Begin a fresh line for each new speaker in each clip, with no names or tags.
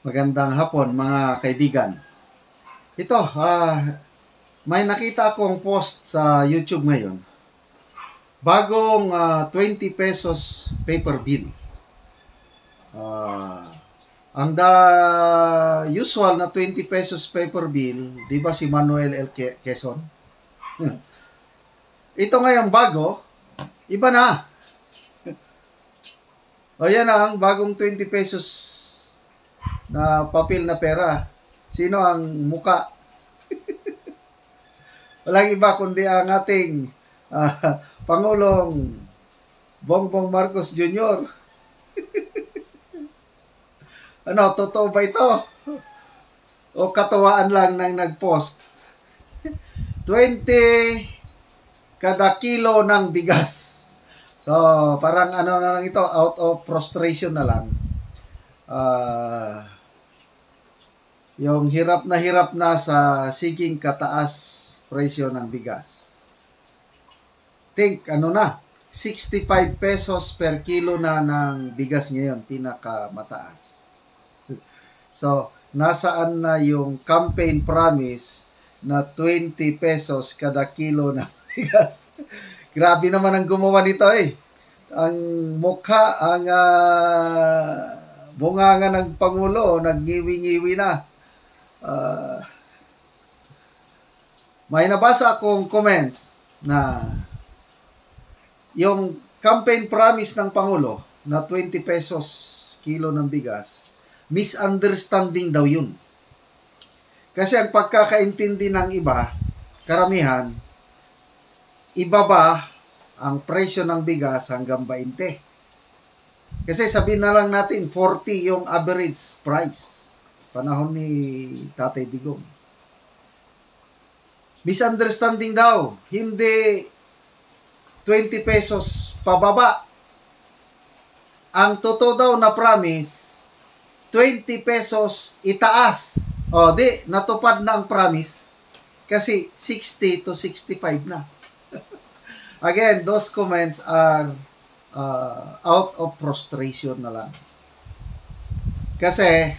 Magandang hapon mga kaibigan. Ito, ah, may nakita akong post sa YouTube ngayon. Bagong ah, 20 pesos paper bill. Ah, ang the usual na 20 pesos paper bill, di ba si Manuel L. Quezon? Ito ngayon bago, iba na. O yan ang bagong 20 pesos na papel na pera. Sino ang muka? Walang iba kundi ang ating ah, Pangulong Bongbong Marcos Jr. ano, totoo ba ito? O katuwaan lang nang nag-post? 20 kada kilo ng bigas. So, parang ano na lang ito, out of frustration na lang. Ah... yung hirap na hirap na sa siging kataas presyo ng bigas. Think, ano na, 65 pesos per kilo na ng bigas ngayon, pinakamataas. So, nasaan na yung campaign promise na 20 pesos kada kilo ng bigas? Grabe naman ang gumawa nito eh. Ang mukha, ang uh, bunganga ng Pangulo, nagniwi-ngiwi na. Uh, may nabasa akong comments na yung campaign promise ng Pangulo na 20 pesos kilo ng bigas, misunderstanding daw yun. Kasi ang pagkakaintindi ng iba, karamihan, ibaba ang presyo ng bigas hanggang 20. Kasi sabihin na lang natin, 40 yung average price panahon ni Tatay Digong. Misunderstanding daw, hindi 20 pesos pababa. Ang totoo daw na promise, 20 pesos itaas. O di, natupad na ang promise. Kasi 60 to 65 na. Again, those comments are uh, out of frustration na lang. Kasi,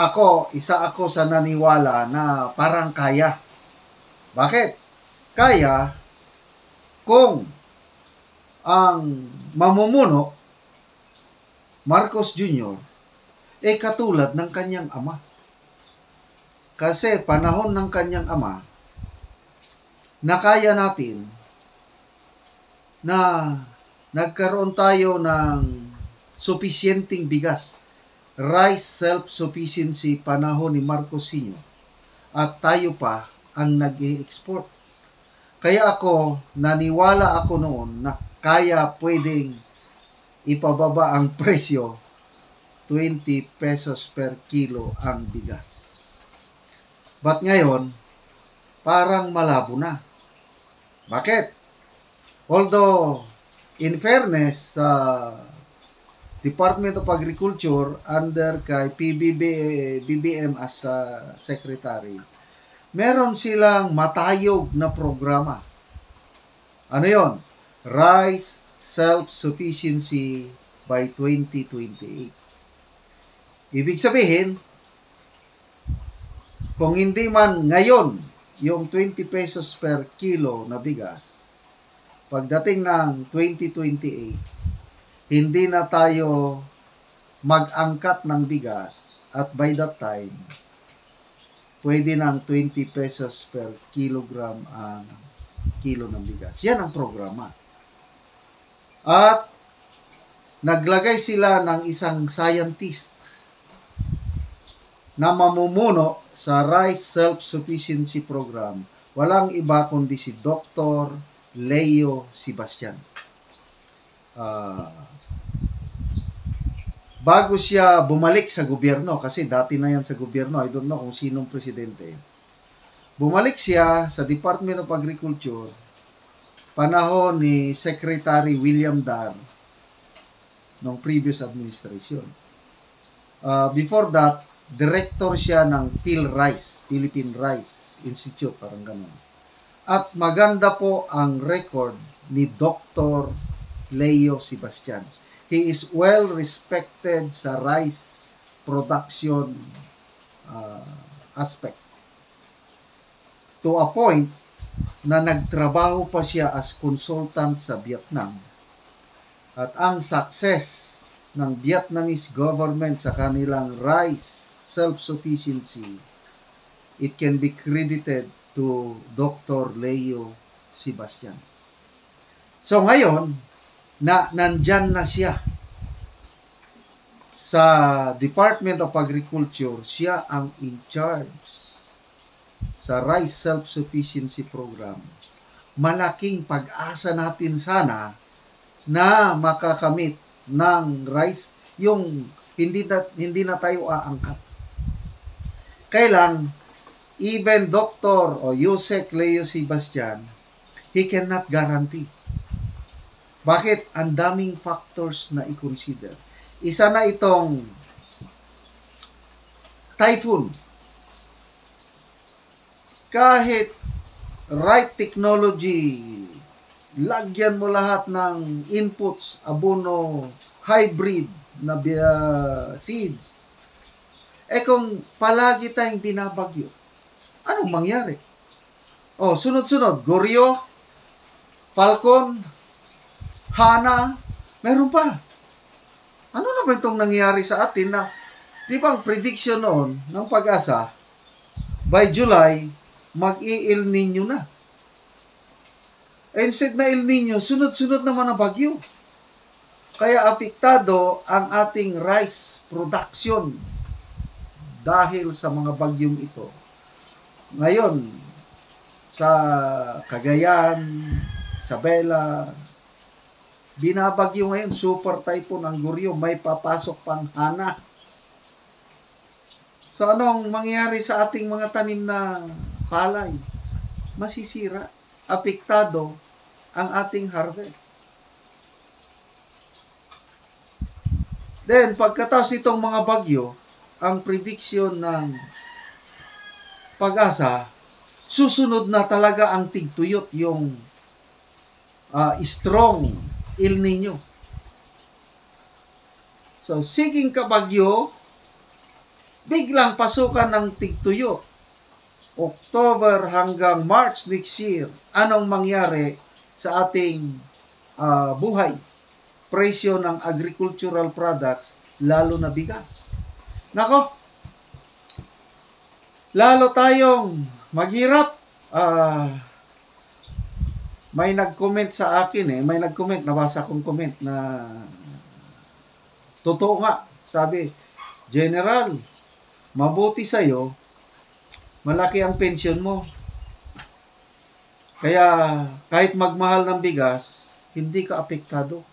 ako, isa ako sa naniwala na parang kaya. Bakit? Kaya kung ang mamumuno, Marcos Jr., eh katulad ng kanyang ama. Kasi panahon ng kanyang ama, nakaya natin na nagkaroon tayo ng sufisyenteng bigas rice self-sufficiency panahon ni Marcos Sr. At tayo pa ang nag export Kaya ako, naniwala ako noon na kaya pwedeng ipababa ang presyo 20 pesos per kilo ang bigas. But ngayon, parang malabo na. Bakit? Although, in fairness sa uh, Department of Agriculture under kay PBB, BBM as uh, secretary, meron silang matayog na programa. Ano yon? Rice Self-Sufficiency by 2028. Ibig sabihin, kung hindi man ngayon yung 20 pesos per kilo na bigas, pagdating ng 2028, hindi na tayo mag-angkat ng bigas at by that time, pwede ng 20 pesos per kilogram ang kilo ng bigas. Yan ang programa. At naglagay sila ng isang scientist na mamumuno sa Rice Self-Sufficiency Program. Walang iba kundi si Dr. Leo Sebastian. Uh, bago siya bumalik sa gobyerno, kasi dati na yan sa gobyerno, I don't know kung sinong presidente, bumalik siya sa Department of Agriculture panahon ni Secretary William Dar ng previous administration. Uh, before that, director siya ng Phil Rice, Philippine Rice Institute, parang ganun. At maganda po ang record ni Dr. Leo Sebastian He is well respected sa rice production uh, aspect. To a point na nagtrabaho pa siya as consultant sa Vietnam. At ang success ng Vietnamese government sa kanilang rice self-sufficiency, it can be credited to Dr. Leo Sebastian. So ngayon, na nandyan na siya sa Department of Agriculture, siya ang in charge sa Rice Self-Sufficiency Program. Malaking pag-asa natin sana na makakamit ng rice yung hindi na, hindi na tayo aangkat. Kailang even Dr. o Yusek Leo Sebastian, he cannot guarantee. Bakit? Ang daming factors na i-consider. Isa na itong typhoon. Kahit right technology, lagyan mo lahat ng inputs, abono, hybrid na uh, seeds. Eh kung palagi tayong binabagyo, anong mangyari? Oh, sunod-sunod, Goryo, Falcon, Hana, meron pa. Ano naman itong nangyari sa atin na, di ba ang prediction noon ng pag-asa, by July, mag-i-El Nino na. Instead na El Nino, sunod-sunod naman ang bagyo. Kaya apektado ang ating rice production dahil sa mga bagyong ito. Ngayon, sa Cagayan, sa Bela, binabagyo ngayon, super typhoon ang Guryo, may papasok pang hana. So anong mangyayari sa ating mga tanim na palay? Masisira, apektado ang ating harvest. Then, pagkatapos itong mga bagyo, ang prediction ng pag-asa, susunod na talaga ang tigtuyot, yung uh, strong El Nino. So, siging kabagyo, biglang pasukan ng tigtuyot. October hanggang March next year, anong mangyari sa ating uh, buhay? presyo ng agricultural products, lalo na bigas. Nako, lalo tayong maghirap. Uh, may nag-comment sa akin eh, may nag-comment, nabasa kong comment na totoo nga. Sabi, General, mabuti sa'yo, malaki ang pension mo. Kaya kahit magmahal ng bigas, hindi ka apektado.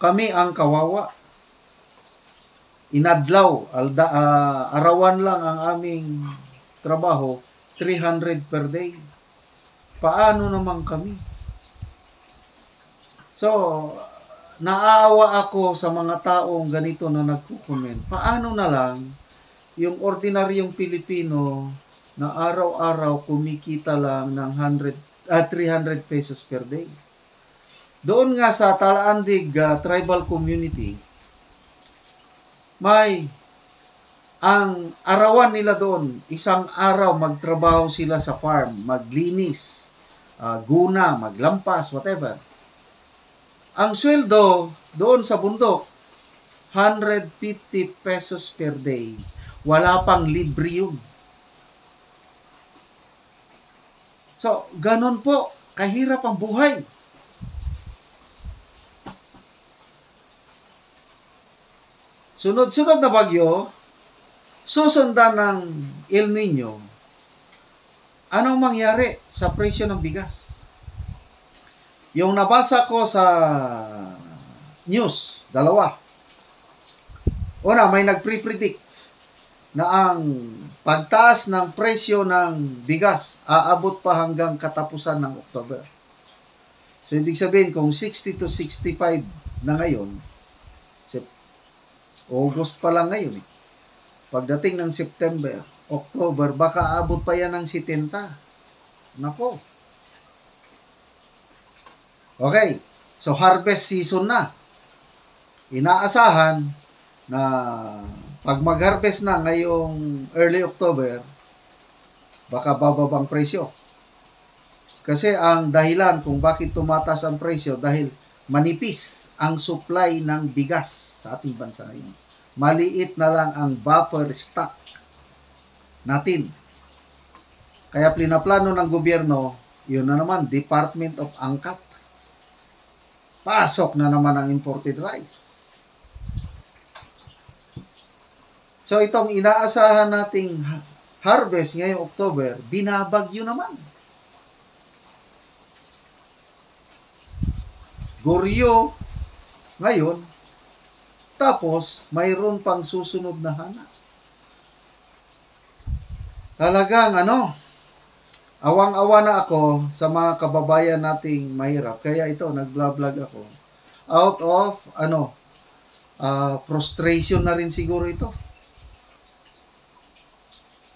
Kami ang kawawa. Inadlaw, alda, uh, arawan lang ang aming trabaho, 300 per day. Paano naman kami? So, naaawa ako sa mga taong ganito na nagko-comment. Paano na lang yung ordinaryong Pilipino na araw-araw kumikita lang ng 100 uh, 300 pesos per day. Doon nga sa Talaandig uh, tribal community, may ang arawan nila doon, isang araw magtrabaho sila sa farm, maglinis, uh, guna, maglampas, whatever. Ang sweldo doon sa bundok, 150 pesos per day. Wala pang libre yun. So, ganun po, kahirap ang buhay. Sunod-sunod na bagyo, susundan ng El Nino, anong mangyari sa presyo ng bigas? Yung nabasa ko sa news, dalawa. Una, may nagpre-predict na ang pagtaas ng presyo ng bigas aabot pa hanggang katapusan ng October. So, ibig sabihin, kung 60 to 65 na ngayon, August pa lang ngayon. Eh. Pagdating ng September, October, baka abot pa yan ng 70. Nako. Okay. So, harvest season na. Inaasahan na pag mag-harvest na ngayong early October, baka bababang presyo. Kasi ang dahilan kung bakit tumatas ang presyo dahil manipis ang supply ng bigas sa ating bansa ngayon. Maliit na lang ang buffer stock natin. Kaya plinaplano ng gobyerno, yun na naman, Department of Angkat. Pasok na naman ang imported rice. So itong inaasahan nating harvest ngayong October, binabagyo naman. Goryo ngayon, tapos mayroon pang susunod na hana. Talagang ano, awang-awa na ako sa mga kababayan nating mahirap. Kaya ito, nag-vlog ako. Out of, ano, uh, frustration na rin siguro ito.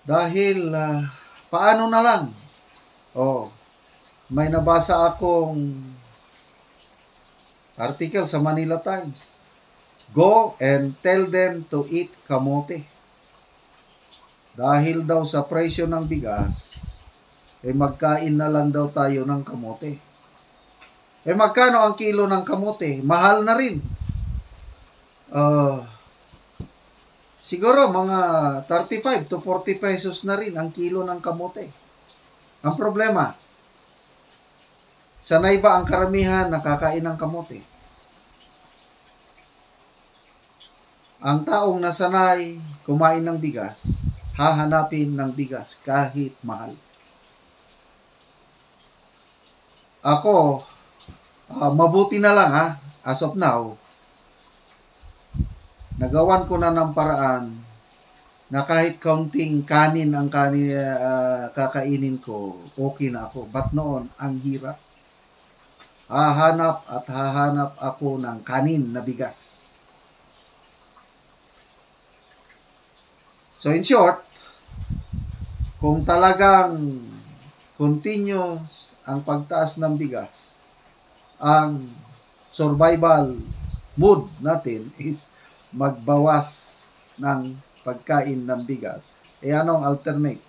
Dahil, uh, paano na lang? Oh, may nabasa akong article sa Manila Times. Go and tell them to eat kamote. Dahil daw sa presyo ng bigas, eh magkain na lang daw tayo ng kamote. Eh magkano ang kilo ng kamote? Mahal na rin. Uh, siguro mga 35 to 40 pesos na rin ang kilo ng kamote. Ang problema, sanay ba ang karamihan nakakain ng kamote? Ang taong nasanay kumain ng bigas, hahanapin ng bigas kahit mahal. Ako, uh, mabuti na lang ha, as of now, nagawan ko na ng paraan na kahit kaunting kanin ang kanin, uh, kakainin ko, okay na ako. But noon, ang hirap. Hahanap at hahanap ako ng kanin na bigas So in short, kung talagang continuous ang pagtaas ng bigas, ang survival mood natin is magbawas ng pagkain ng bigas. E anong alternate?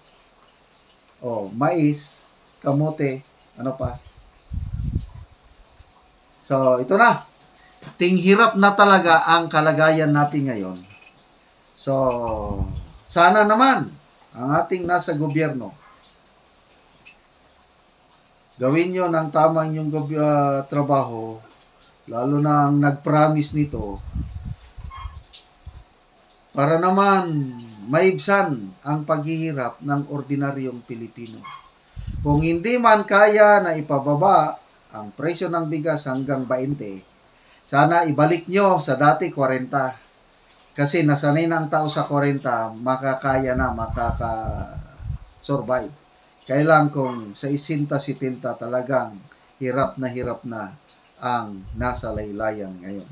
O, mais, kamote, ano pa? So, ito na. Tinghirap na talaga ang kalagayan natin ngayon. So, sana naman ang ating nasa gobyerno gawin nyo ng tamang yung uh, trabaho lalo na ang nag-promise nito para naman maibsan ang paghihirap ng ordinaryong Pilipino. Kung hindi man kaya na ipababa ang presyo ng bigas hanggang 20, sana ibalik nyo sa dati 40 kasi nasanay na ang tao sa 40, makakaya na, makaka-survive. Kailan kung sa isinta sitinta talagang hirap na hirap na ang nasa laylayan ngayon.